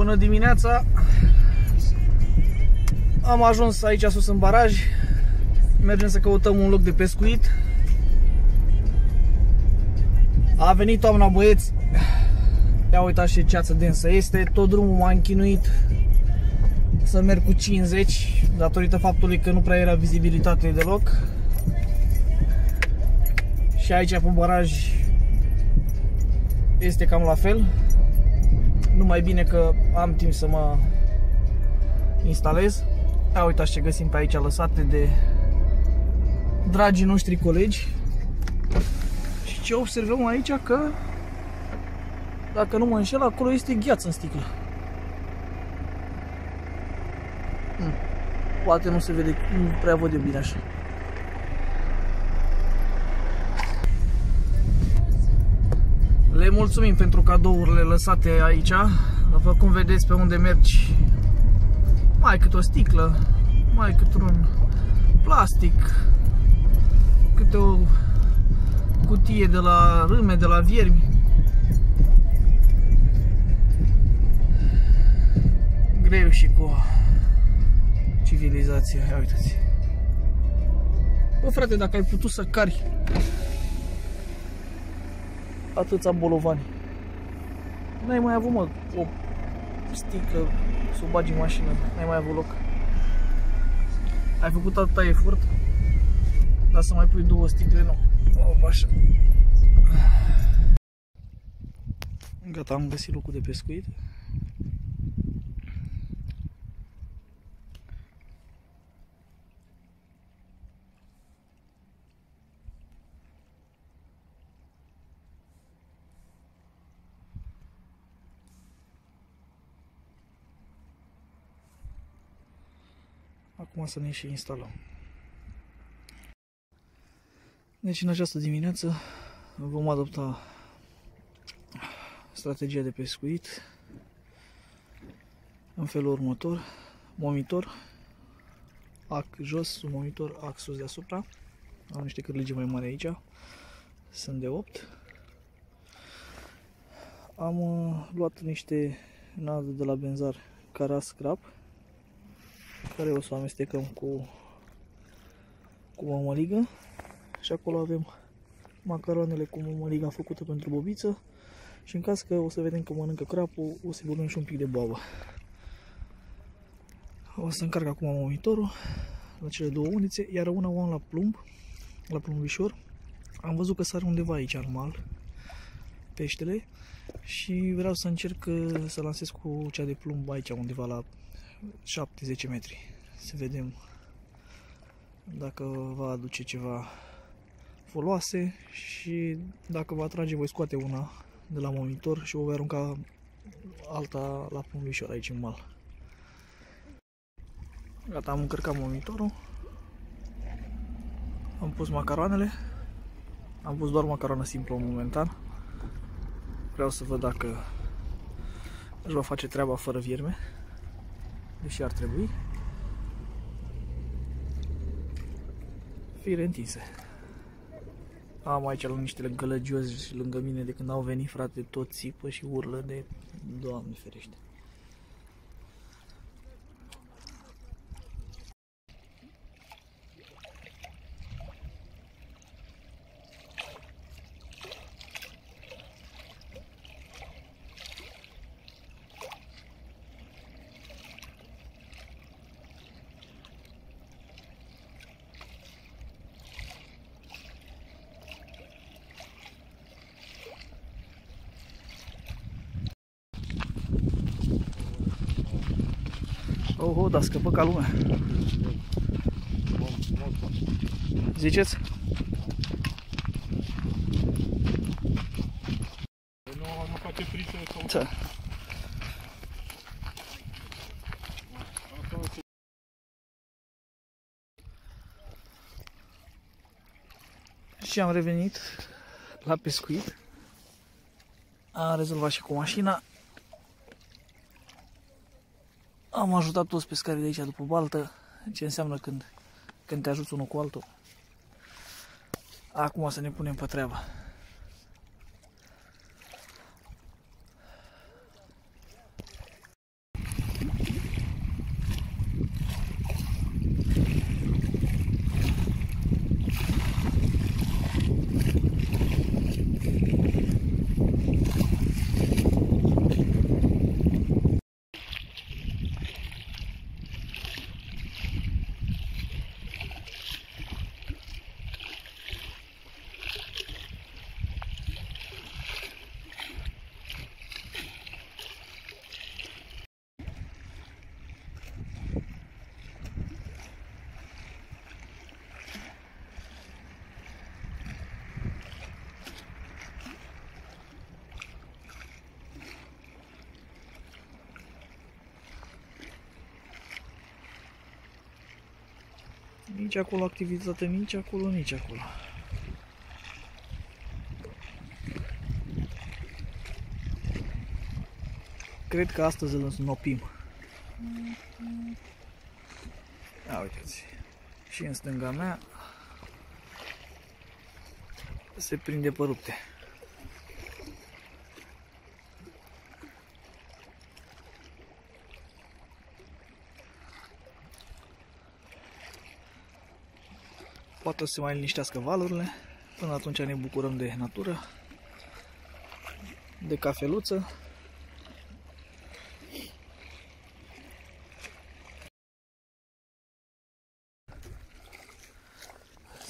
Bună dimineața! Am ajuns aici sus în baraj. Mergem să căutăm un loc de pescuit. A venit toamna băieți. Ia uitați ce ceață densă este. Tot drumul m-a închinuit să merg cu 50 datorită faptului că nu prea era vizibilitate deloc. Și aici pe baraj este cam la fel. Numai bine că am timp să mă instalez. Ia uitați ce găsim pe aici lăsate de dragii noștri colegi. Și ce observăm aici că dacă nu mă înșel, acolo este gheață în sticlă. Hmm. Poate nu se vede, nu prea văd eu bine așa. Le mulțumim pentru cadourile lăsate aici. După cum vedeți pe unde mergi, mai cât o sticlă, mai cât un plastic, câte o cutie de la râme, de la viermi. Greu și cu civilizația, ia uitați. Bă frate, dacă ai putut să cari atâția bolovani. N-ai mai avut, mă, o sticlă să o bagi în mașină, n-ai mai avut loc. Ai făcut atâta efort, dar să mai pui două sticle, nu. Opa, așa. Gata, am găsit locul de pescuit. Acum să ne și instalăm. Deci în această dimineață vom adopta strategia de pescuit în felul următor. Momitor, ac jos, un momitor, ac sus deasupra. Am niște cârlige mai mari aici. Sunt de 8. Am uh, luat niște nade de la benzar Caras Scrap care o să o amestecăm cu, cu mămăligă și acolo avem macaroanele cu mămăliga făcută pentru bobiță și în caz că o să vedem că mănâncă crapul, o să băgăm și un pic de boabă. O să încarc acum monitorul la cele două unițe, iar una o am la plumb, la plumbișor. Am văzut că sare undeva aici în mal peștele și vreau să încerc să lansez cu cea de plumb aici undeva la 7-10 metri. Să vedem dacă va aduce ceva foloase și dacă va atrage voi scoate una de la monitor și o voi arunca alta la pumbișor aici în mal. Gata, am încărcat monitorul. Am pus macaroanele. Am pus doar macaroană simplă momentan. Vreau să văd dacă își va face treaba fără vierme deși ar trebui, fire întinse. Am aici la niște gălăgiozi lângă mine de când au venit frate, tot țipă și urlă de Doamne ferește. Oh, oh, dar scăpă ca lumea. Ziceți? Nu, nu face friță sau... Da. Și am revenit la pescuit. Am rezolvat și cu mașina. Am ajutat toți pescarii de aici după baltă, ce înseamnă când, când te ajuți unul cu altul. Acum să ne punem pe treabă. Nici acolo activitate, nici acolo, nici acolo. Cred că astăzi îl înopim. Ia uitați. Și în stânga mea se prinde pe rupte. Poate o să se mai liniștească valurile. Până atunci ne bucurăm de natură, de cafeluță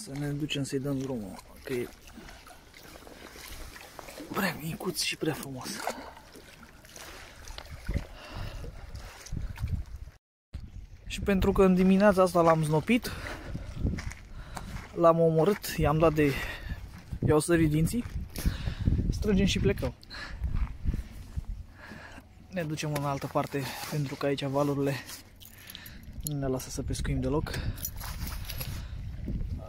Să ne ducem să-i dăm drumul, că e prea micuț și prea frumos. Și pentru că în dimineața asta l-am znopit, l-am omorât, i-am dat de... i-au sărit dinții, strângem și plecăm. Ne ducem în altă parte, pentru că aici valurile nu ne lasă să pescuim deloc.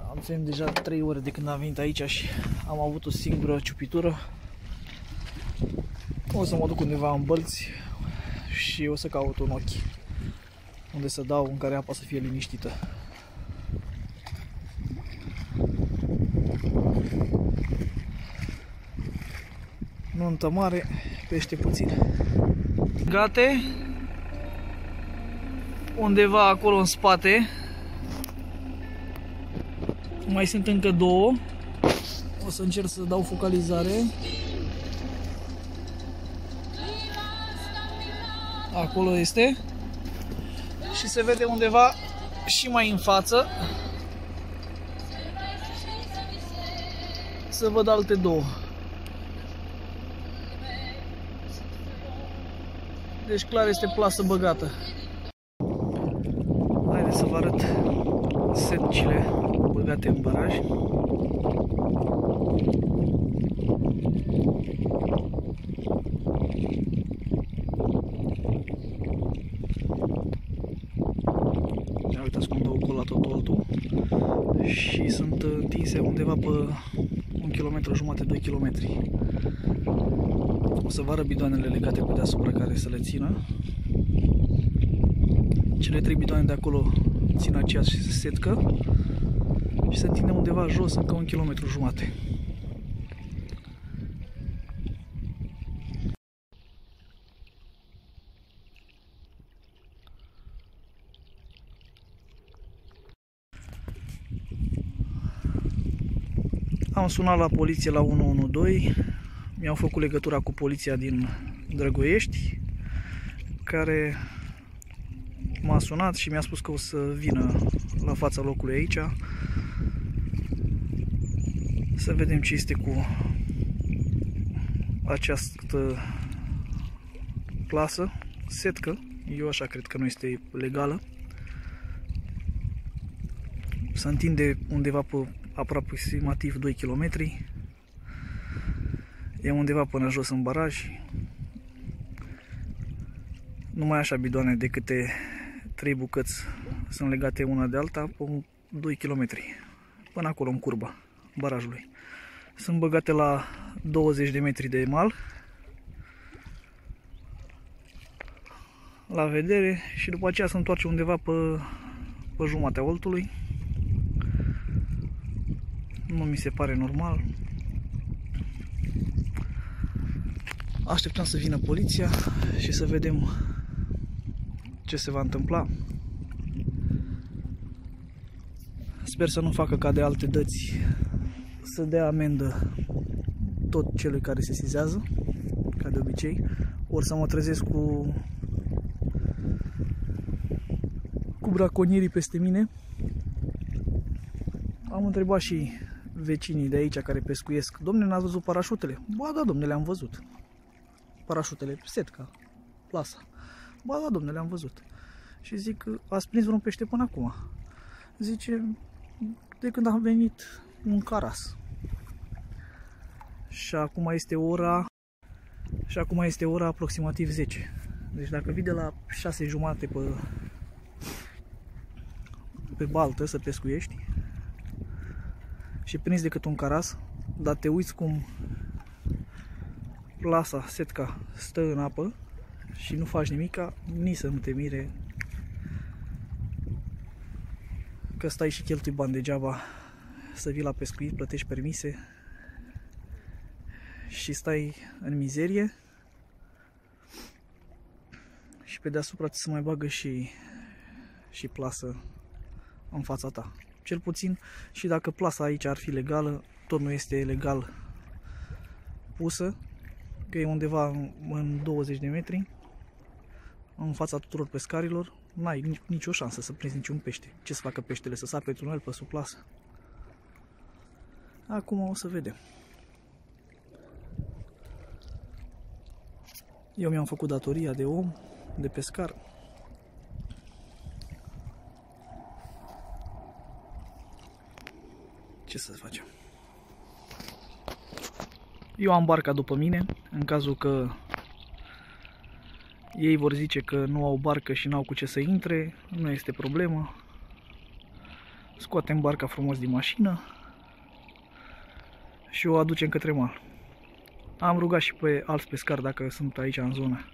Am ținut deja 3 ore de când am venit aici și am avut o singură ciupitură. O să mă duc undeva în bălți și o să caut un ochi unde să dau în care apa să fie liniștită. Nuntă mare, pește puțin. Gate, undeva acolo în spate, mai sunt încă două. O să încerc să dau focalizare. Acolo este. Și se vede undeva și mai în față. Să văd alte două. Deci clar este plasă băgată. Haideți să vă arăt setcile băgate în baraj. Ia uitați cum dau cola tot altul și sunt întinse undeva pe un kilometru jumate, 2 km. O să vă arăt bidoanele legate pe deasupra care să le țină. Cele trei bidoane de acolo țin aceeași setcă și se întinde undeva jos încă un kilometru jumate. Am sunat la poliție la 112, mi-au făcut legătura cu poliția din Drăgoiești, care m-a sunat și mi-a spus că o să vină la fața locului aici să vedem ce este cu această plasă, setcă, eu așa cred că nu este legală. Se întinde undeva pe aproximativ 2 km. E undeva până jos în baraj. Numai așa bidoane de câte 3 bucăți sunt legate una de alta pe 2 km. Până acolo în curba barajului. Sunt băgate la 20 de metri de mal. La vedere și după aceea se întoarce undeva pe, pe jumatea oltului. Nu mi se pare normal. Așteptăm să vină poliția și să vedem ce se va întâmpla. Sper să nu facă ca de alte dăți să dea amendă tot celui care se sizează, ca de obicei, ori să mă trezesc cu cu braconierii peste mine. Am întrebat și vecinii de aici care pescuiesc, domne, n-ați văzut parașutele? Ba da, domne, le-am văzut. Parașutele, setca, plasa. Ba da, domne, le-am văzut. Și zic, ați prins vreun pește până acum? Zice, de când am venit un caras. Și acum este ora și acum este ora aproximativ 10. Deci dacă vii de la 6 jumate pe, pe baltă să pescuiești și prinzi decât un caras, dar te uiți cum plasa, setca, stă în apă și nu faci nimica, nici să nu te mire că stai și cheltui bani degeaba să vii la pescuit, plătești permise și stai în mizerie și pe deasupra ți se mai bagă și, și plasă în fața ta. Cel puțin și dacă plasa aici ar fi legală, tot nu este legal pusă, că e undeva în 20 de metri în fața tuturor pescarilor, n-ai nicio șansă să prinzi niciun pește. Ce să facă peștele? Să sape tunel pe sub plasă? Acum o să vedem. Eu mi-am făcut datoria de om, de pescar. Ce să facem? Eu am barca după mine, în cazul că ei vor zice că nu au barcă și n-au cu ce să intre, nu este problemă. Scoatem barca frumos din mașină și o aducem către mal. Am rugat și pe alți pescari dacă sunt aici în zonă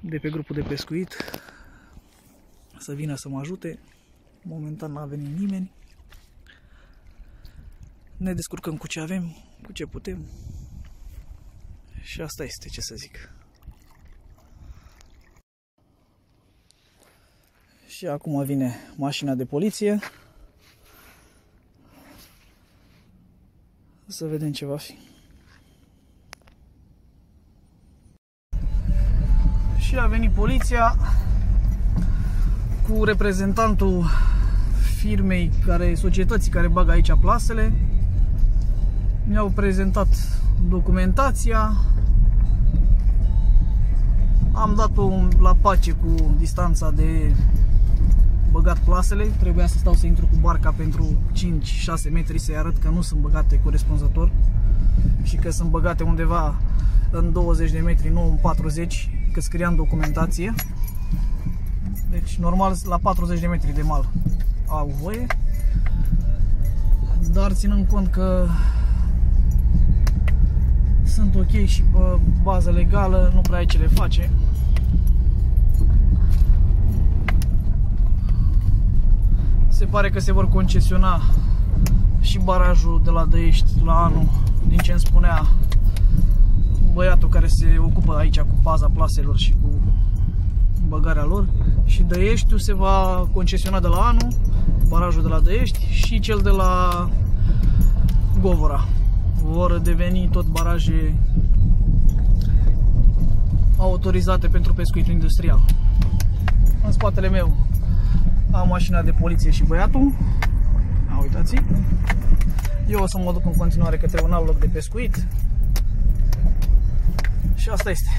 de pe grupul de pescuit să vină să mă ajute. Momentan n-a venit nimeni. Ne descurcăm cu ce avem, cu ce putem. Și asta este, ce să zic. Și acum vine mașina de poliție. Să vedem ce va fi. Și a venit poliția cu reprezentantul firmei care, societății care bagă aici plasele. Mi-au prezentat documentația. Am dat-o la pace cu distanța de băgat plasele, trebuia să stau să intru cu barca pentru 5-6 metri să-i arăt că nu sunt băgate corespunzător și că sunt băgate undeva în 20 de metri, nu în 40, că scria în documentație. Deci normal la 40 de metri de mal au voie, dar ținând cont că sunt ok și pe bază legală, nu prea ai ce le face. Se pare că se vor concesiona și barajul de la Dăiești la anul, din ce îmi spunea băiatul care se ocupă aici cu paza plaselor și cu băgarea lor și Dăieștiul se va concesiona de la anul, barajul de la Dăiești și cel de la Govora. Vor deveni tot baraje autorizate pentru pescuitul industrial. În spatele meu am mașina de poliție și băiatul. A, uitați -i. Eu o să mă duc în continuare către un alt loc de pescuit. Și asta este.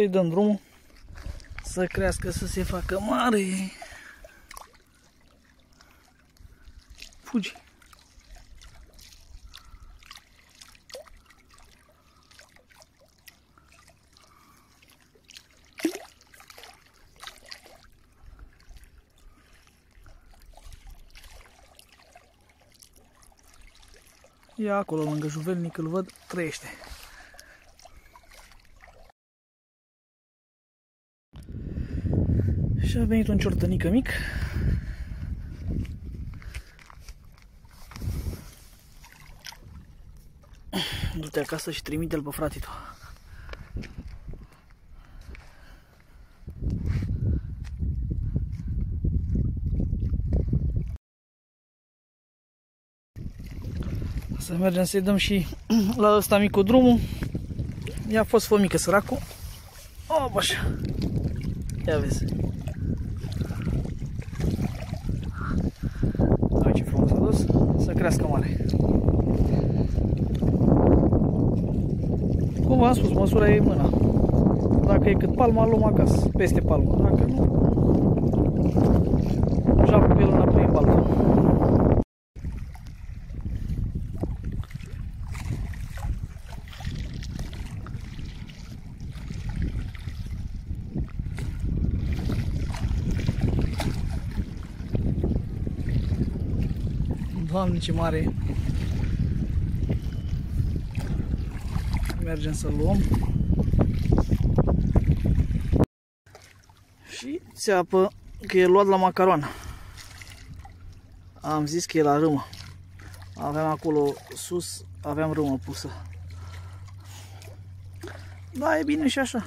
Să-i dăm drumul să crească, să se facă mare. Fugi. Ia acolo lângă juvelnic, îl văd, trăiește. Și a venit un ciortănică mic. Du-te acasă și trimite-l pe fratitul. Să mergem să-i dăm și la ăsta micul drumul. I-a fost fomică săracul. O, așa. Ia vezi. Uite ce frumos a dus. Să crească mare. Cum v-am spus, măsura e mâna. Dacă e cât palma, luăm acasă. Peste palma. Dacă nu, joacă cu el înapoi în balcon. Doamne, ce mare Mergem să luăm. Și țeapă că e luat la macaron. Am zis că e la râmă. Aveam acolo sus, aveam râmă pusă. Da, e bine și așa.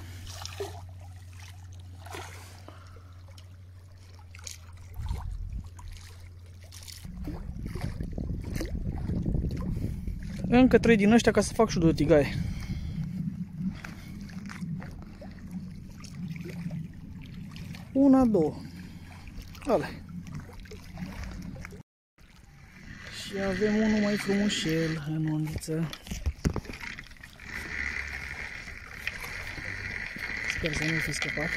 Încă trei din ăștia ca să fac și două tigaie. Una, două. Ale. Și avem unul mai frumușel în undiță. Sper să nu fi scăpat.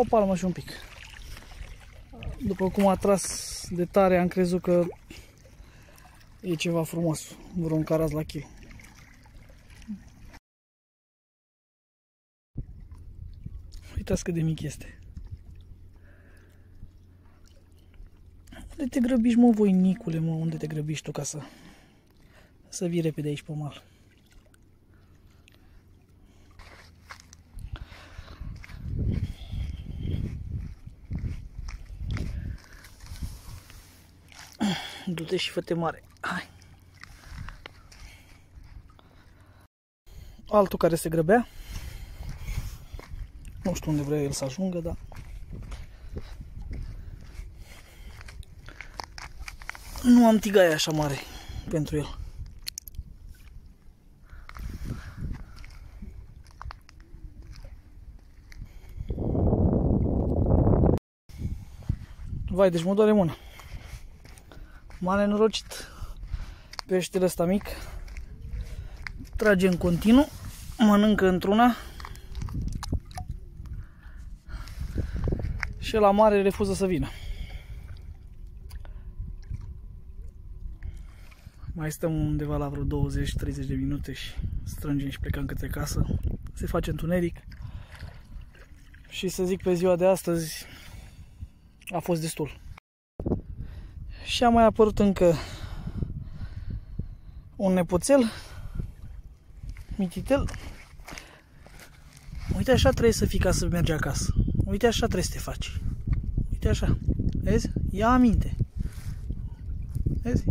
O palmă și un pic. După cum a tras de tare, am crezut că e ceva frumos, vreun caraz la kil. Uitați cât de mic este. Unde te grăbiști, mă, voinicule, mă? Unde te grăbiști tu ca să, să vii repede aici pe mal? Du-te și fă mare. Hai. Altul care se grăbea. Nu știu unde vrea el să ajungă, dar... Nu am tigaia așa mare pentru el. Vai, deci mă doare mâna. M-a nenorocit peștele ăsta mic. Trage în continuu, mănâncă într-una. Și la mare refuză să vină. Mai stăm undeva la vreo 20-30 de minute și strângem și plecăm către casă. Se face întuneric. Și să zic pe ziua de astăzi a fost destul. Și a mai apărut încă un nepoțel, mititel. Uite așa trebuie să fii ca să mergi acasă. Uite așa trebuie să te faci. Uite așa. Vezi? Ia aminte. Vezi?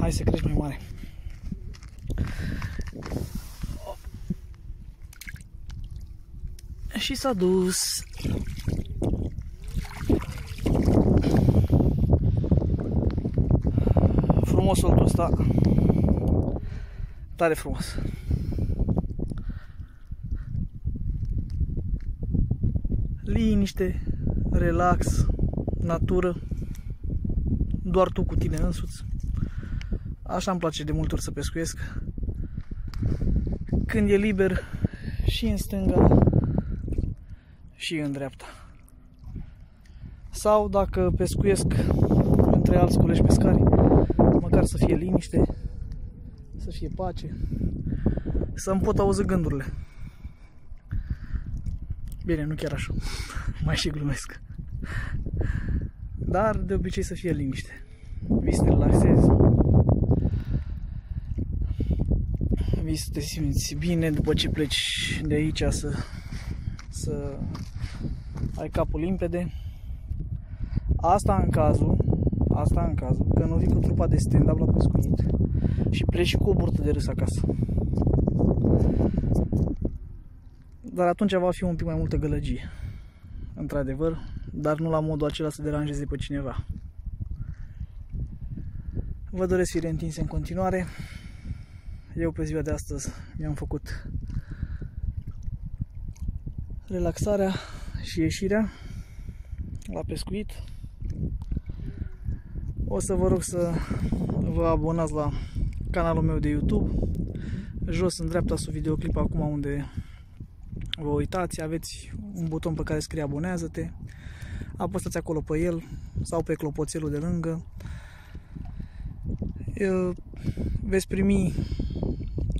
Hai să crești mai mare. Și s-a dus. Frumos soltul ăsta. Tare frumos. liniște, relax, natură, doar tu cu tine însuți. Așa îmi place de multe ori să pescuiesc. Când e liber și în stânga și în dreapta. Sau dacă pescuiesc între alți colegi pescari, măcar să fie liniște, să fie pace, să-mi pot auzi gândurile. Bine, nu chiar așa, mai și glumesc. Dar de obicei să fie liniște. Vii să te relaxezi. Vii să te simți bine după ce pleci de aici să, să ai capul limpede. Asta în cazul, asta în cazul că nu vii cu trupa de stand-up la pescuit și pleci cu o burtă de râs acasă. Dar atunci va fi un pic mai multă gălăgie. Într-adevăr, dar nu la modul acela să deranjeze pe cineva. Vă doresc fire întinse în continuare. Eu pe ziua de astăzi mi-am făcut relaxarea și ieșirea la pescuit. O să vă rog să vă abonați la canalul meu de YouTube. Jos în dreapta sub videoclip acum unde vă uitați, aveți un buton pe care scrie abonează-te. Apăsați acolo pe el sau pe clopoțelul de lângă. Veți primi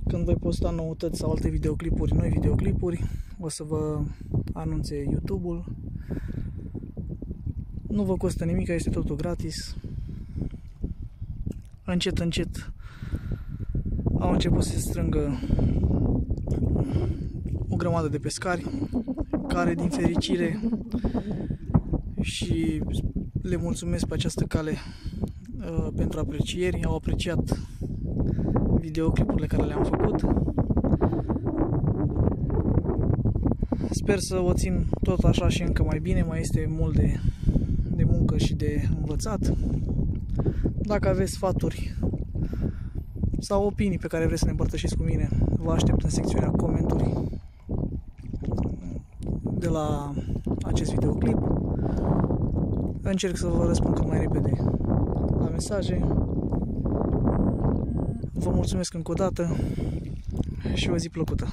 când voi posta noutăți sau alte videoclipuri, noi videoclipuri, o să vă anunțe YouTube-ul. Nu vă costă nimic, este totul gratis. Încet, încet au început să se strângă o grămadă de pescari care din fericire și le mulțumesc pe această cale uh, pentru aprecieri, au apreciat videoclipurile care le-am făcut. Sper să o țin tot așa și încă mai bine, mai este mult de, de muncă și de învățat. Dacă aveți sfaturi sau opinii pe care vreți să ne împărtășiți cu mine, vă aștept în secțiunea comentarii de la acest videoclip. Încerc să vă răspund cât mai repede la mesaje. Vă mulțumesc încă o dată și o zi plăcută!